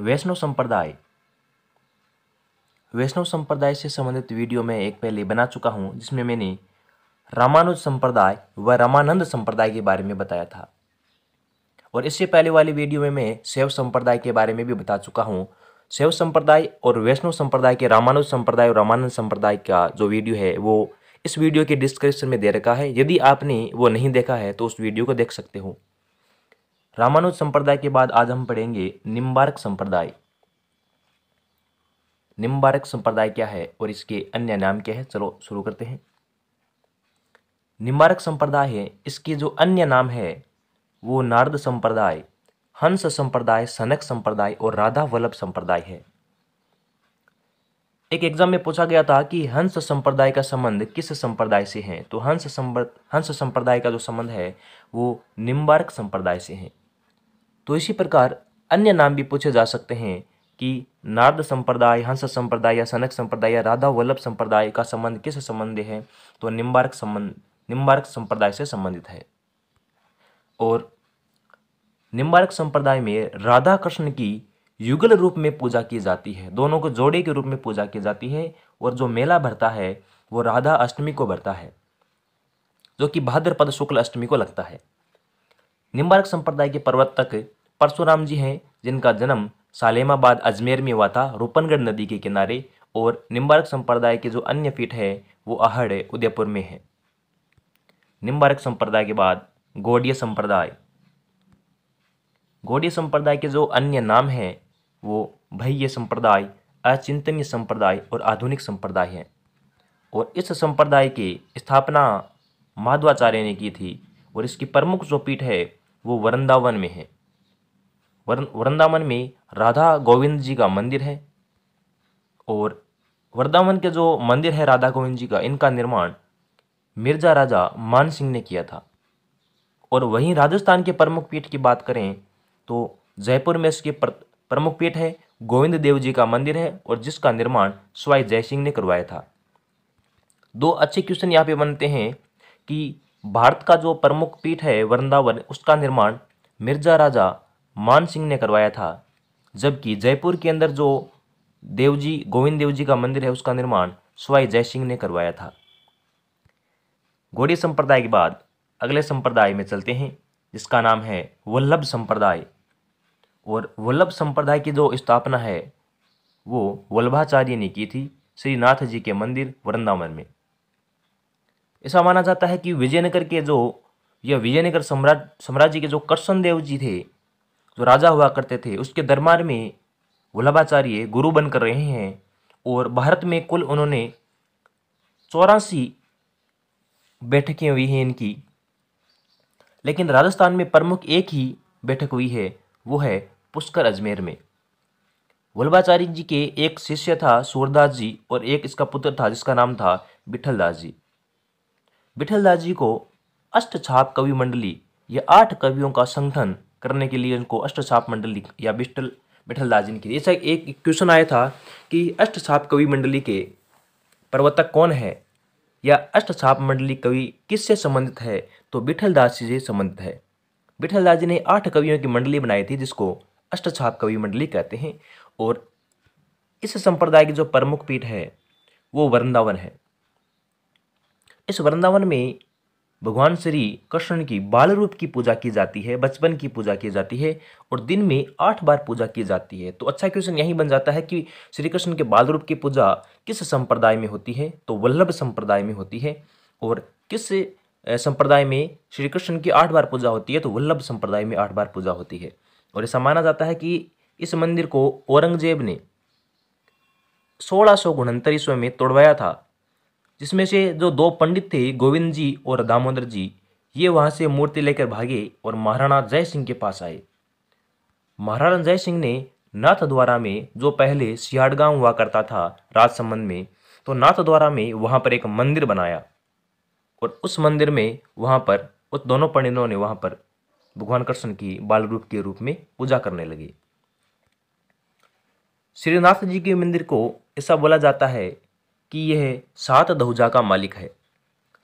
वैष्णव संप्रदाय। वैष्णव संप्रदाय से संबंधित वीडियो मैं एक पहले बना चुका हूँ, जिसमें मैंने रामानुज संप्रदाय व रामानंद संप्रदाय के बारे में बताया था। और इससे पहले वाली वीडियो में मैं शैव संप्रदाय के बारे में भी बता चुका हूँ। शैव संप्रदाय और वैष्णव संप्रदाय के रामानुज संप्रदाय और रामानंद संप्रदाय का जो वीडियो है, वो इस वीडियो के डिस्क्रिप्शन में दे रखा है। यदि आपने वो नहीं देखा है तो उस वीडियो को देख सकते हो। रामानुज संप्रदाय के बाद आज हम पढ़ेंगे निम्बारक संप्रदाय। निम्बारक संप्रदाय क्या है और इसके अन्य नाम क्या है? चलो शुरू करते हैं। निम्बारक संप्रदाय है, इसके जो अन्य नाम है, वो नारद संप्रदाय, हंस संप्रदाय, सनक संप्रदाय और राधा वल्लभ संप्रदाय है। एक एग्ज़ाम में पूछा गया था कि हंस संप्रदाय का संबंध किस संप्रदाय से है? तो हंस हंस संप्रदाय का जो संबंध है, वो निम्बारक संप्रदाय से है। तो इसी प्रकार अन्य नाम भी पूछे जा सकते हैं कि नारद संप्रदाय, हंस संप्रदाय, या सनक संप्रदाय, या राधा वल्लभ संप्रदाय का संबंध किस संबंध है? तो निम्बारक संबंध, निम्बारक संप्रदाय से संबंधित है। और निम्बारक संप्रदाय में राधा कृष्ण की युगल रूप में पूजा की जाती है। दोनों को जोड़े के रूप में पूजा की जाती है और जो मेला भरता है, वो राधा अष्टमी को भरता है, जो कि भाद्रपद शुक्ल अष्टमी को लगता है। निम्बारक संप्रदाय के प्रवर्तक परशुराम जी हैं, जिनका जन्म सालेमाबाद अजमेर में हुआ था, रूपनगढ़ नदी के किनारे और निम्बारक संप्रदाय के जो अन्य पीठ है, वो आहड़ उदयपुर में है। निम्बारक संप्रदाय के बाद गौड़ीय संप्रदाय। गौड़ीय संप्रदाय के जो अन्य नाम हैं, वो भय्य संप्रदाय, अचिंतनीय संप्रदाय और आधुनिक संप्रदाय हैं। और इस संप्रदाय की स्थापना माधवाचार्य ने की थी और इसकी प्रमुख जो पीठ है, वो वृंदावन में है। वृंदावन में राधा गोविंद जी का मंदिर है। और वृंदावन के जो मंदिर है राधा गोविंद जी का, इनका निर्माण मिर्ज़ा राजा मान सिंह ने किया था। और वहीं राजस्थान के प्रमुख पीठ की बात करें तो जयपुर में इसके प्रमुख पीठ है, गोविंद देव जी का मंदिर है, और जिसका निर्माण स्वाई जयसिंह ने करवाया था। दो अच्छे क्वेश्चन यहाँ पे बनते हैं कि भारत का जो प्रमुख पीठ है वृंदावन, उसका निर्माण मिर्ज़ा राजा मान सिंह ने करवाया था, जबकि जयपुर के अंदर जो देवजी, गोविंद देव जी का मंदिर है, उसका निर्माण स्वाई जय सिंह ने करवाया था। गौड़ी संप्रदाय के बाद अगले संप्रदाय में चलते हैं, जिसका नाम है वल्लभ संप्रदाय। और वल्लभ संप्रदाय की जो स्थापना है, वो वल्लभाचार्य ने की थी श्रीनाथ जी के मंदिर वृंदावन में। ऐसा माना जाता है कि विजयनगर के जो, या विजयनगर सम्राट, साम्राज्य के जो कृष्ण देव जी थे जो राजा हुआ करते थे, उसके दरबार में वल्लभाचार्य गुरु बनकर रहे हैं और भारत में कुल उन्होंने चौरासी बैठकें हुई हैं इनकी। लेकिन राजस्थान में प्रमुख एक ही बैठक हुई है, वो है पुष्कर अजमेर में। वल्लभाचार्य जी के एक शिष्य था सूरदास जी और एक इसका पुत्र था, जिसका नाम था बिठलदास जी। बिठलदास जी को अष्टछाप कवि मंडली या आठ कवियों का संगठन करने के लिए उनको अष्टछाप मंडली या बिठलदास जी ने ऐसा एक क्वेश्चन आया था कि अष्टछाप कवि मंडली के प्रवर्तक कौन है? या अष्टछाप मंडली कवि किससे संबंधित है? तो बिठलदास जी से संबंधित है। बिठलदास जी ने आठ कवियों की मंडली बनाई थी, जिसको अष्टछाप कवि मंडली कहते हैं और इस संप्रदाय की जो प्रमुख पीठ है, वो वृंदावन है। इस वृंदावन में भगवान श्री कृष्ण की बाल रूप की पूजा की जाती है, बचपन की पूजा की जाती है और दिन में आठ बार पूजा की जाती है। तो अच्छा क्वेश्चन यही बन जाता है कि श्री कृष्ण के बाल रूप की पूजा किस संप्रदाय में होती है? तो वल्लभ संप्रदाय में होती है और किस संप्रदाय में श्री कृष्ण की आठ बार पूजा होती है? तो वल्लभ संप्रदाय में आठ बार पूजा होती है। और ऐसा माना जाता है कि इस मंदिर को औरंगज़ेब ने सोलह सौ में तोड़वाया था। जिसमें से जो दो पंडित थे, गोविंद जी और दामोदर जी, ये वहाँ से मूर्ति लेकर भागे और महाराणा जय सिंह के पास आए। महाराणा जय सिंह ने नाथ द्वारा में, जो पहले सियाड़गांव हुआ करता था राजसमंद में तो नाथ द्वारा में वहाँ पर एक मंदिर बनाया और उस मंदिर में वहाँ पर, उस दोनों पंडितों ने वहाँ पर भगवान कृष्ण की बाल रूप के रूप में पूजा करने लगे। श्रीनाथ जी के मंदिर को ऐसा बोला जाता है कि यह सात धुजा का मालिक है।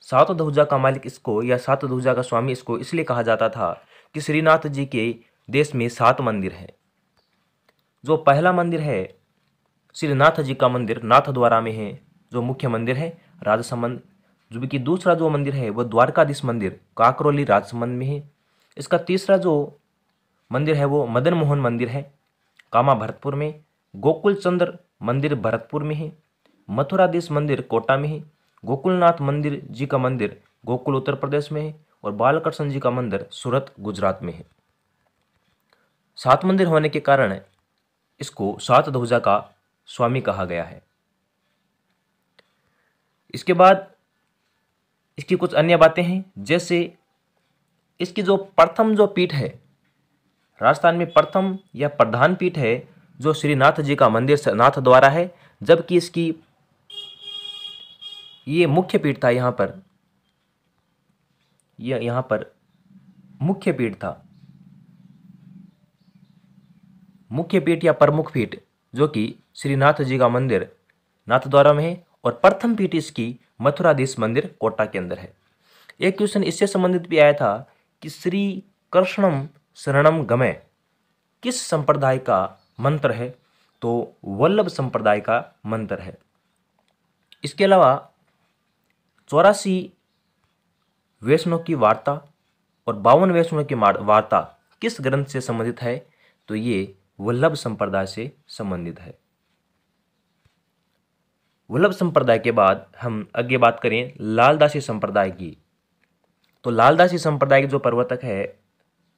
सात धुजा का मालिक इसको या सात धुजा का स्वामी इसको इसलिए कहा जाता था कि श्रीनाथ जी के देश में सात मंदिर हैं। जो पहला मंदिर है, श्रीनाथ जी का मंदिर नाथ द्वारा में है, जो मुख्य मंदिर है, राजसमंद। जो कि दूसरा जो मंदिर है, वह द्वारकाधीश मंदिर, काकरोली राजसमंद में है। इसका तीसरा जो मंदिर है, वो मदन मोहन मंदिर है कामा भरतपुर में। गोकुल चंद्र मंदिर भरतपुर में है। मथुराधीश मंदिर कोटा में है, गोकुलनाथ मंदिर जी का मंदिर गोकुल उत्तर प्रदेश में है और बालकृष्ण जी का मंदिर सूरत, गुजरात में है। सात मंदिर होने के कारण इसको सात ध्वजा का स्वामी कहा गया है। इसके बाद इसकी कुछ अन्य बातें हैं, जैसे इसकी जो प्रथम जो पीठ है, राजस्थान में प्रथम या प्रधान पीठ है, जो श्रीनाथ जी का मंदिर नाथ द्वारा है, जबकि इसकी ये मुख्य पीठ था यहाँ पर। यह यहाँ पर मुख्य पीठ था। मुख्य पीठ या प्रमुख पीठ, जो कि श्रीनाथ जी का मंदिर नाथ द्वारा में है, और प्रथम पीठ इसकी मथुराधीश मंदिर कोटा के अंदर है। एक क्वेश्चन इससे संबंधित भी आया था कि श्री कृष्णम शरणम गमय किस संप्रदाय का मंत्र है? तो वल्लभ संप्रदाय का मंत्र है। इसके अलावा चौरासी वैष्णव की वार्ता और बावन वैष्णव की वार्ता किस ग्रंथ से संबंधित है? तो ये वल्लभ संप्रदाय से संबंधित है। वल्लभ संप्रदाय के बाद हम आगे बात करें लालदासी संप्रदाय की। तो लालदासी संप्रदाय के जो प्रवर्तक है,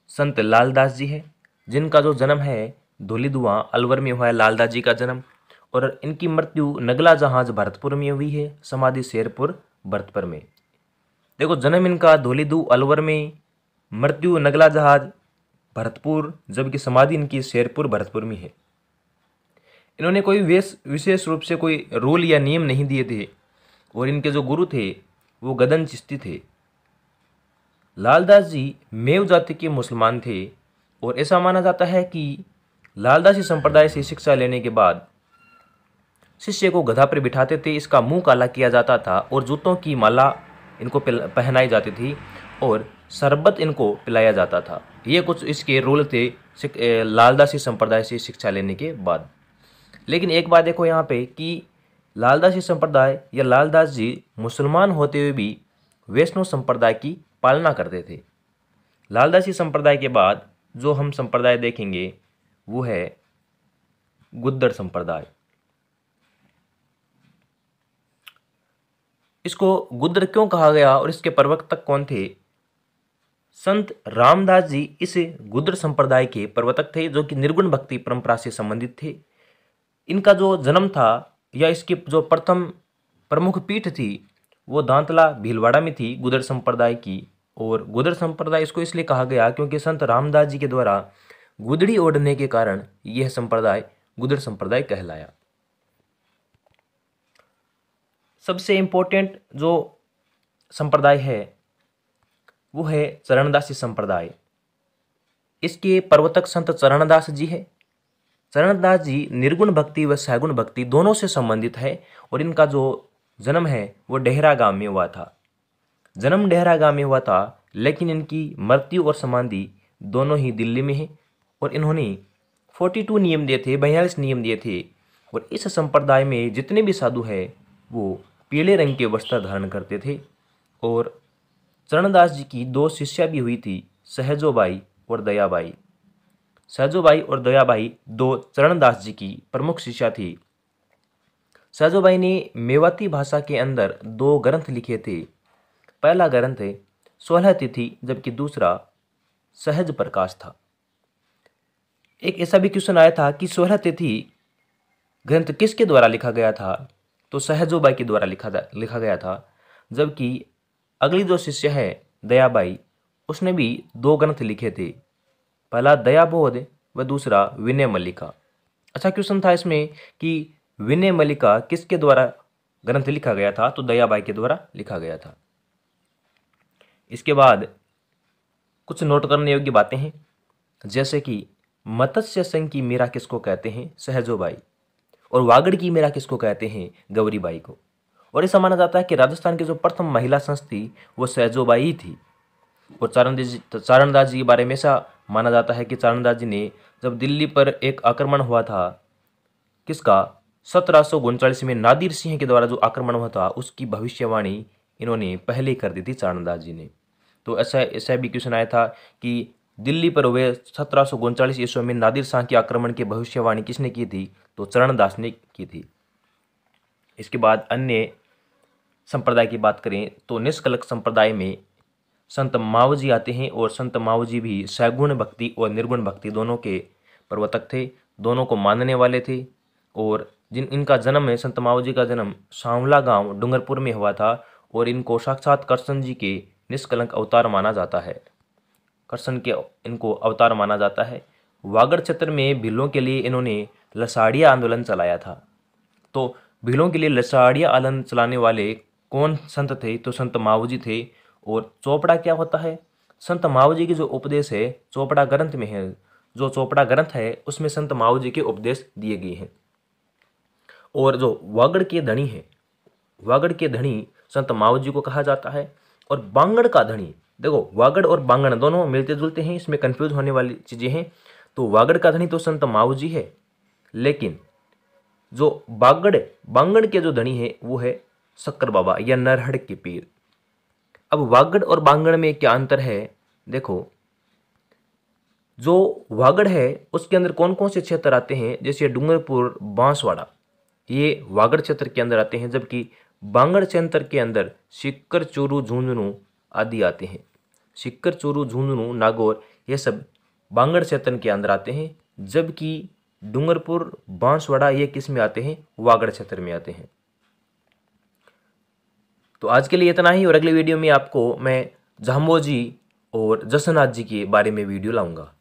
संत लालदास जी है, जिनका जो जन्म है, धोलीधुआ अलवर में हुआ है लालदास जी का जन्म, और इनकी मृत्यु नगला जहाज़ भरतपुर में हुई है, समाधि शेरपुर भरतपुर में। देखो, जन्म इनका धोलीधु अलवर में मृत्यु नगला जहाज़ भरतपुर, जबकि समाधि इनकी शेरपुर, भरतपुर में है। इन्होंने कोई विशेष रूप से कोई रूल या नियम नहीं दिए थे, और इनके जो गुरु थे, वो गदन चिश्ती थे। लालदास जी मेव जाति के मुसलमान थे, और ऐसा माना जाता है कि लालदासी संप्रदाय से शिक्षा लेने के बाद शिष्य को गधा पर बिठाते थे, इसका मुँह काला किया जाता था और जूतों की माला इनको पहनाई जाती थी और शरबत इनको पिलाया जाता था। ये कुछ इसके रूल थे लालदासी संप्रदाय से शिक्षा लेने के बाद। लेकिन एक बात देखो यहाँ पे कि लालदासी संप्रदाय या लालदास जी मुसलमान होते हुए भी वैष्णव संप्रदाय की पालना करते थे। लालदासी संप्रदाय के बाद जो हम संप्रदाय देखेंगे, वो है गुद्दर संप्रदाय। इसको गुद्र क्यों कहा गया और इसके प्रवक्तक कौन थे? संत रामदास जी इस गुद्र संप्रदाय के प्रवर्तक थे, जो कि निर्गुण भक्ति परंपरा से संबंधित थे। इनका जो जन्म था या इसकी जो प्रथम प्रमुख पीठ थी, वो दांतला भीलवाड़ा में थी गुदर संप्रदाय की। और गुदर संप्रदाय इसको इसलिए कहा गया क्योंकि संत रामदास जी के द्वारा गुदड़ी ओढ़ने के कारण यह संप्रदाय गुदर संप्रदाय कहलाया। सबसे इम्पोर्टेंट जो संप्रदाय है, वो है चरणदासी संप्रदाय। इसके प्रवर्तक संत चरणदास जी है। चरणदास जी निर्गुण भक्ति व सैगुण भक्ति दोनों से संबंधित है और इनका जो जन्म है, वो डेहरा गाँव में हुआ था। जन्म डेहरा गाँव में हुआ था, लेकिन इनकी मृत्यु और समाधि दोनों ही दिल्ली में है और इन्होंने 42 नियम दिए थे, बयालीस नियम दिए थे और इस संप्रदाय में जितने भी साधु हैं, वो पीले रंग के वस्त्र धारण करते थे और चरणदास जी की दो शिष्या भी हुई थी, सहजोबाई और दयाबाई। सहजोबाई और दयाबाई दो चरणदास जी की प्रमुख शिष्या थी। सहजोबाई ने मेवाती भाषा के अंदर दो ग्रंथ लिखे थे। पहला ग्रंथ है सोलह तिथि, जबकि दूसरा सहज प्रकाश था। एक ऐसा भी क्वेश्चन आया था कि सोलह तिथि ग्रंथ किसके द्वारा लिखा गया था? तो सहजोबाई के द्वारा लिखा लिखा गया था, जबकि अगली जो शिष्य है, दयाबाई, उसने भी दो ग्रंथ लिखे थे। पहला दयाबोध व दूसरा विनय मल्लिका। अच्छा क्वेश्चन था इसमें कि विनय मल्लिका किसके द्वारा ग्रंथ लिखा गया था? तो दयाबाई के द्वारा लिखा गया था। इसके बाद कुछ नोट करने योग्य बातें हैं, जैसे कि, मत्स्य संघ की मीरा किसको कहते हैं? सहजोबाई। और वागड़ की मेरा किसको कहते हैं? गौरीबाई को। और ऐसा माना जाता है कि राजस्थान की जो प्रथम महिला संस्थ थी, वो सहजोबाई थी। और चारणदास जी चारणदास जी के बारे में ऐसा माना जाता है कि चारणदास जी ने जब दिल्ली पर एक आक्रमण हुआ था, किसका? सत्रह में नादिर सिंह के द्वारा जो आक्रमण हुआ था, उसकी भविष्यवाणी इन्होंने पहले कर दी थी चारणदास जी ने। तो ऐसा ऐसा भी क्वेश्चन आया था कि दिल्ली पर हुए सत्रह सौ उनचालीस ईस्वी में नादिर शाह के आक्रमण की भविष्यवाणी किसने की थी? तो चरणदास ने की थी। इसके बाद अन्य संप्रदाय की बात करें तो निष्कलक संप्रदाय में संत मावजी आते हैं और संत मावजी भी सैगुण भक्ति और निर्गुण भक्ति दोनों के प्रवर्तक थे, दोनों को मानने वाले थे और जिन, इनका जन्म है संत मावजी का जन्म सांवला गाँव डूंगरपुर में हुआ था और इनको साक्षात कृष्ण जी के निष्कलंक अवतार माना जाता है। कृष्ण के इनको अवतार माना जाता है। वागड़ क्षेत्र में भीलों के लिए इन्होंने लसाड़िया आंदोलन चलाया था। तो भीलों के लिए लसाड़िया आंदोलन चलाने वाले कौन संत थे? तो संत मावजी थे। और चोपड़ा क्या होता है? संत मावजी की जो उपदेश है, चोपड़ा ग्रंथ में है। जो चोपड़ा ग्रंथ है, उसमें संत मावजी के उपदेश दिए गए हैं। और जो वागड़ के धनी है, वागड़ के धनी संत मावजी को कहा जाता है। और बांगड़ का धनी देखो, वागड़ और बांगड़ दोनों मिलते जुलते हैं, इसमें कन्फ्यूज़ होने वाली चीज़ें हैं। तो वागड़ का धनी तो संत माऊ जी है, लेकिन जो बागड़ बांगड़ के जो धनी है, वो है शक्कर बाबा या नरहड़ के पीर। अब वागड़ और बांगड़ में क्या अंतर है? देखो, जो वागड़ है, उसके अंदर कौन कौन से क्षेत्र आते हैं? जैसे डूंगरपुर, बांसवाड़ा, ये वागड़ क्षेत्र के अंदर आते हैं, जबकि बांगड़ क्षेत्र के अंदर सिक्कर चूरू, झुंझुनू आदि आते हैं। सिक्कर चूरू झुंझुनू नागौर ये सब बांगड़ क्षेत्र के अंदर आते हैं, जबकि डूंगरपुर, बांसवाड़ा ये किसमें आते हैं? वागड़ क्षेत्र में आते हैं। तो आज के लिए इतना ही और अगले वीडियो में आपको मैं झामोजी और जसनाथ जी के बारे में वीडियो लाऊँगा।